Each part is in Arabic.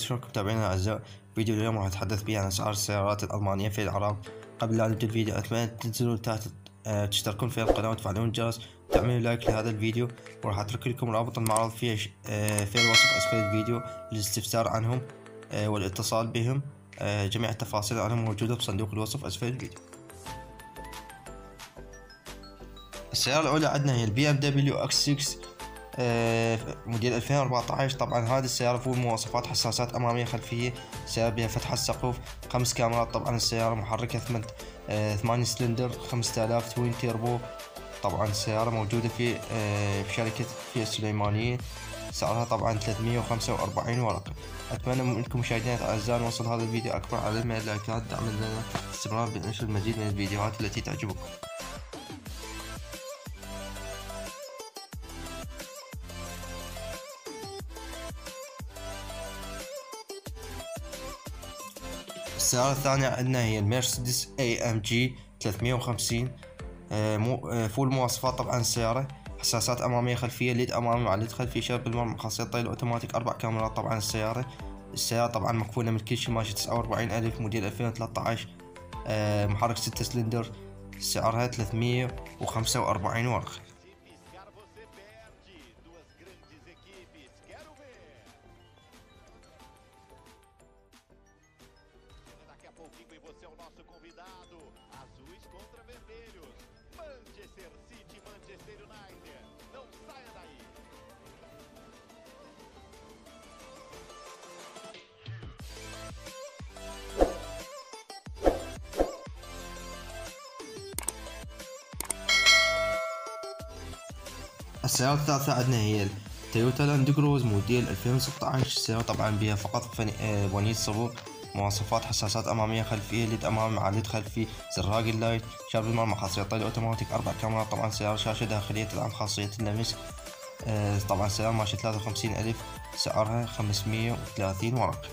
شلونكم متابعينا الأعزاء فيديو اليوم راح أتحدث فيه عن أسعار السيارات الألمانية في العراق. قبل لا نبدأ الفيديو أتمنى تنزلوا تحت آه، تشتركون في القناة وتفعلون الجرس وتعملوا like لهذا الفيديو وراح أترك لكم رابط المعرض في آه، في الوصف أسفل الفيديو للاستفسار عنهم آه، والاتصال بهم جميع التفاصيل عنهم موجودة بصندوق الوصف أسفل الفيديو. السيارة الأولى عندنا هي ال BMW X 6 آه، موديل 2014 طبعا هذه السيارة full مواصفات حساسات أمامية خلفية سيارة بها فتح السقف خمس كاميرات. طبعا السيارة محركة ثمان آه، ثمانية سلندر 5000 twin turbo طبعا السيارة موجودة في آه، شركة في السليمانية سعرها طبعا 345 ورقة أتمنى منكم مشاهدينا الأعزاء نوصل هذا الفيديو. أكبر عدد من اللايكات دعما لنا استمرار. بنشر المزيد من الفيديوهات التي تعجبكم. السيارة الثانية عندنا هي المرسيدس اي ام جي 350 فول مواصفات طبعا السيارة حساسات أمامية خلفية ليد أمامي مع ليد خلفي شرب المرمى خاصية طيل أوتوماتيك أربع كاميرات طبعا السيارة السيارة طبعا مكفولة من كل شيء ماشي تسعة وأربعين ألف موديل ألفين وثلاثة آه، محرك ستة سلندر سعرها ثلاثمية وخمسة وأربعين ورقة. Nosso convidado. Azuis contra vermelhos. Manchester City, Manchester United. Não saia daí. السيارة الثالثة عندنا هي تويوتا لاند كروز موديل 2016 السيارة طبعا بها فقط فني... صبور مواصفات حساسات أمامية خلفية LED أمامي مع LED خلفي زراق ال light شاب المرمى خاصية طيل أوتوماتيك أربع كاميرات طبعا سيارة شاشة داخلية تدعم خاصية اللمس آه طبعا سيارة ماشية ثلاثة وخمسين ألف سعرها خمسمية وثلاثين ورقة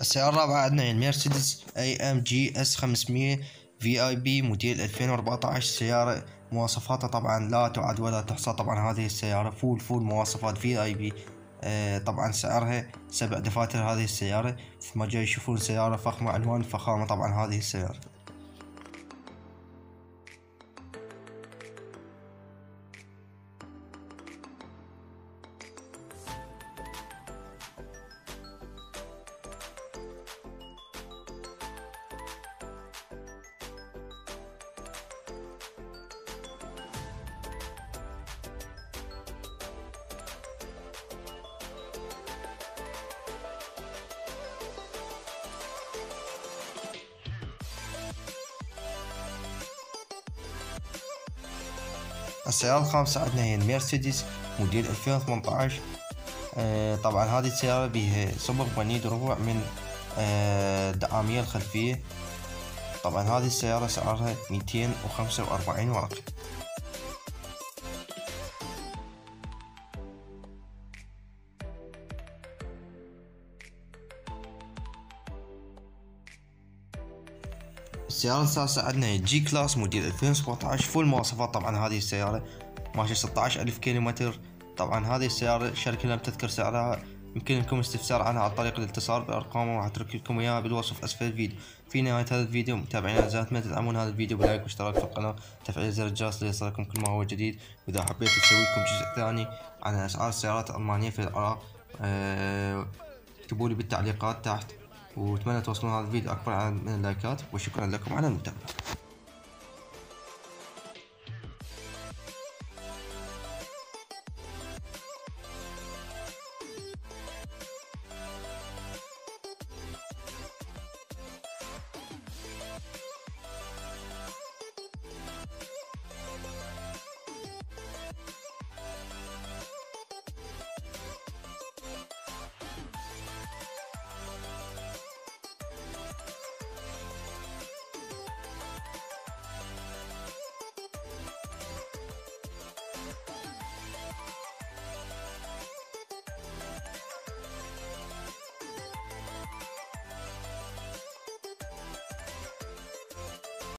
السيارة الرابعة عندنا هي المرسيدس اي ام جي اس 500 في اي بي موديل 2014 سيارة مواصفاتها طبعا لا تعد ولا تحصى. طبعا هذه السيارة full full مواصفات VIP طبعا سعرها سبع دفاتر هذه السيارة. مثل ما جاي يشوفون سيارة فخمة عنوان فخامة طبعا هذه السيارة. السيارة الخامسة عندنا هي المرسيدس موديل 2018 آه طبعا هذه السيارة بها صبغ بنيد ربع من آه الدعامية الخلفية. طبعا هذه السيارة سعرها 245 ورقة السيارة السادسة عندنا G Class موديل 2017 full مواصفات. طبعا هذه السيارة ماشية 16 ألف كيلومتر. طبعا هذه السيارة الشركة لم تذكر سعرها يمكن لكم استفسار عنها عن طريق الاتصال بأرقامها وراح أترك لكم إياها بالوصف أسفل الفيديو. في نهاية هذا الفيديو متابعينا الأعزاء أتمنى تدعمون هذا الفيديو ب like واشتراك في القناة. وتفعيل زر الجرس ليصلكم كل ما هو جديد. وإذا حبيتوا تسوي لكم جزء ثاني عن أسعار السيارات الألمانية في العراق أه اكتبوا لي بالتعليقات تحت. واتمنى توصلون هذا الفيديو. أكبر عدد من اللايكات وشكرا لكم على المتابعة.